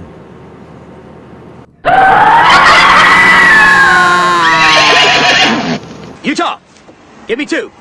morning. Utah, give me two.